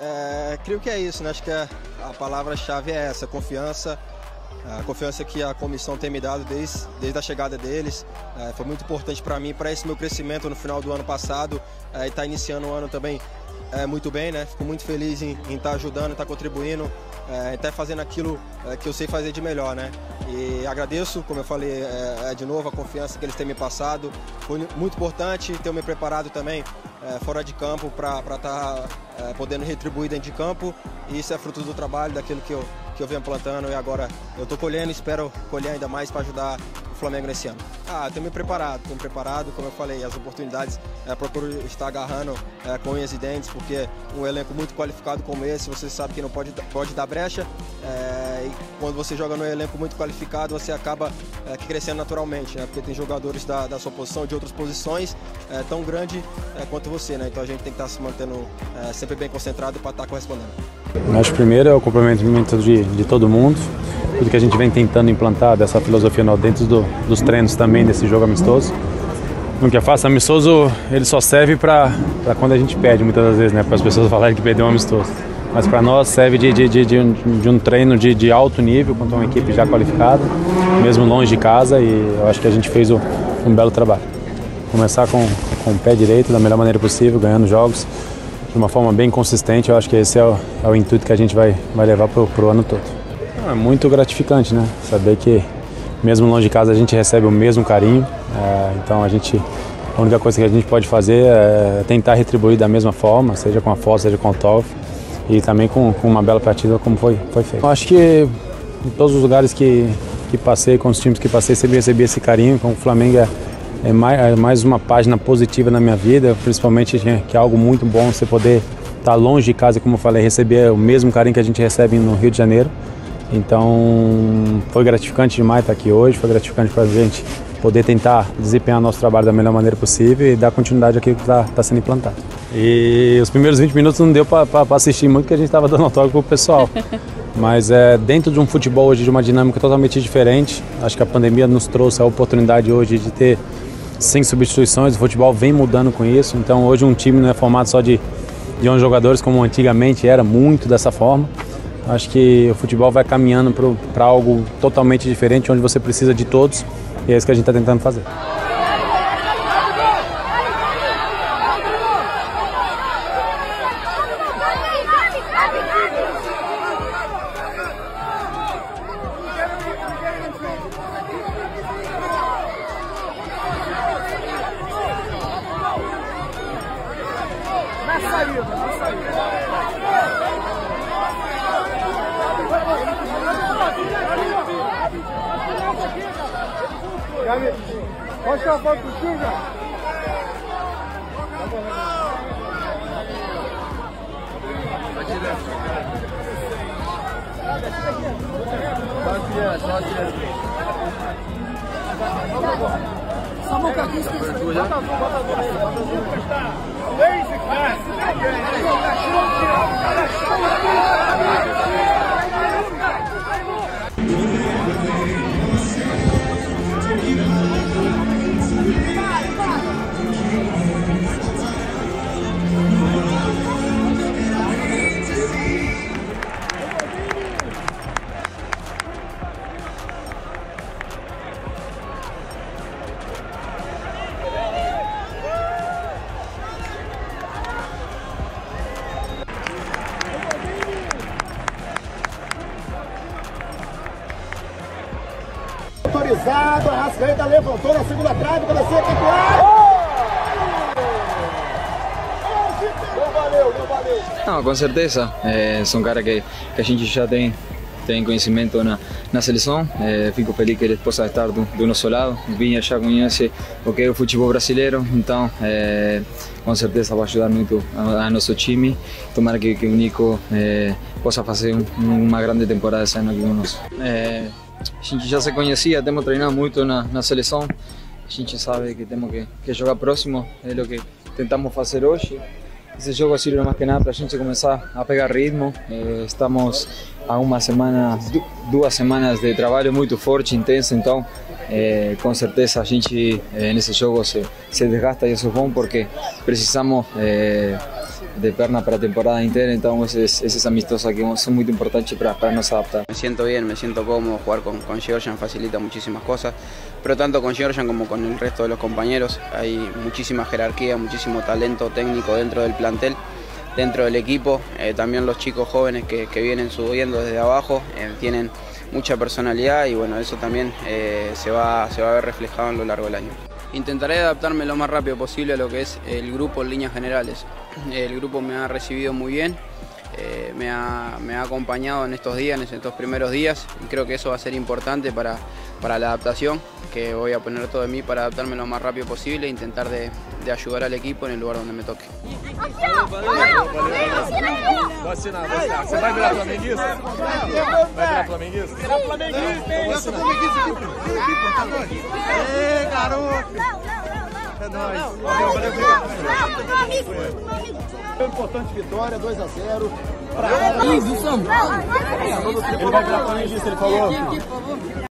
É, creio que é isso, né? Acho que a, a palavra-chave é essa, confiança. A confiança que a comissão tem me dado desde, desde a chegada deles. É, foi muito importante para mim, para esse meu crescimento no final do ano passado. É, e está iniciando o ano também é, muito bem, né? Fico muito feliz em estar tá ajudando, estar tá contribuindo, é, fazendo aquilo é, que eu sei fazer de melhor, né? E agradeço, como eu falei é, é de novo, a confiança que eles têm me passado. Foi muito importante ter me preparado também é, fora de campo para estar tá, é, podendo retribuir dentro de campo. E isso é fruto do trabalho, daquilo que eu, que eu venho plantando e agora eu estou colhendo espero colher ainda mais para ajudar Flamengo nesse ano. Ah, tenho me preparado, tenho me preparado, como eu falei, as oportunidades é, procuro estar agarrando é, com unhas e dentes, porque um elenco muito qualificado como esse, você sabe que não pode, pode dar brecha. É, e quando você joga num elenco muito qualificado, você acaba é, crescendo naturalmente, né? Porque tem jogadores da, da sua posição, de outras posições, tão grande quanto você, né? Então a gente tem que estar se mantendo sempre bem concentrado para estar correspondendo. Acho que primeiro é o comprometimento de, de todo mundo, tudo que a gente vem tentando implantar dessa filosofia dentro do, dos treinos também desse jogo amistoso. No que é fácil, amistoso ele só serve para quando a gente perde muitas das vezes, né? Para as pessoas falarem que perdeu um amistoso. Mas para nós serve de, de, de, de, um, de um treino de, de alto nível contra uma equipe já qualificada, mesmo longe de casa, e eu acho que a gente fez um, um belo trabalho. Começar com, com o pé direito da melhor maneira possível, ganhando jogos de uma forma bem consistente, eu acho que esse é o, é o intuito que a gente vai, vai levar para o ano todo. É muito gratificante, né? Saber que mesmo longe de casa a gente recebe o mesmo carinho, é, então a gente a única coisa que a gente pode fazer é tentar retribuir da mesma forma, seja com a Foz, seja com o Tolf, e também com, com, uma bela partida como foi, foi feito. Eu acho que em todos os lugares que, que passei, com os times que passei, sempre recebi esse carinho, com o Flamengo é, é, mais, é mais uma página positiva na minha vida, principalmente que é algo muito bom você poder estar longe de casa, como eu falei, receber o mesmo carinho que a gente recebe no Rio de Janeiro. Então foi gratificante demais estar aqui hoje, foi gratificante para a gente poder tentar desempenhar nosso trabalho da melhor maneira possível e dar continuidade àquilo que está tá sendo implantado. E os primeiros 20 minutos não deu para assistir muito, porque a gente estava dando autógrafo para o pessoal. Mas é, dentro de um futebol hoje, de uma dinâmica totalmente diferente, acho que a pandemia nos trouxe a oportunidade hoje de ter sem substituições, o futebol vem mudando com isso, então hoje um time não é formado só de, de 11 jogadores como antigamente era, muito dessa forma. Acho que o futebol vai caminhando para algo totalmente diferente, onde você precisa de todos, e é isso que a gente está tentando fazer. Gabi, pode tirar foto do tio, já? Samuca aqui, bota azul, bota azul aí, bota azul. Autorizado, a Rascaeta levantou na segunda trave, cabeceia aqui pro ar. Não valeu, não valeu. Não, com certeza. É, são caras que, que a gente já tem tem conhecimento na, na seleção. É, fico feliz que eles possam estar do, do nosso lado. Vinha já conhece o que é o futebol brasileiro, então é, com certeza vai ajudar muito a, a nosso time. Tomara que, que o Nico é, possa fazer um, uma grande temporada esse ano aqui conosco. É, a gente já se conhecia, temos treinado muito na, na seleção. A gente sabe que temos que, que jogar próximo, é o que tentamos fazer hoje. Esse jogo sirve mais que nada para a gente começar a pegar ritmo. Eh, estamos há uma semana, duas semanas de trabalho muito forte, intenso, então eh, com certeza a gente eh, nesse jogo se, se desgasta e isso é bom porque precisamos de perna para temporada inteira, então esses, esses amistosos aqui são muito importantes para, para nos adaptar. Me siento bien, me siento cómodo, jugar con, con Georgian facilita muchísimas cosas, pero tanto con Georgian como con el resto de los compañeros hay muchísima jerarquía, muchísimo talento técnico dentro del plantel, dentro del equipo, eh, también los chicos jóvenes que, que vienen subiendo desde abajo eh, tienen mucha personalidad y bueno, eso también eh, se, va, se va a ver reflejado a lo largo del año. Intentaré adaptarme lo más rápido posible a lo que es el grupo en líneas generales. El grupo me ha recibido muy bien, eh, me, ha, me, ha, acompañado en estos días, en estos primeros días, y creo que eso va a ser importante para, para la adaptación, que voy a poner todo de mí para adaptarme lo más rápido posible e intentar de, de ayudar al equipo en el lugar donde me toque. Você vai virar flamenguista? Vai virar flamenguista? Virar flamenguista! Eu sou flamenguista Ei, garoto! É nóis. Valeu, valeu, obrigado. Importante vitória, 2x0. Pra... Ele vai virar flamenguista, ele falou.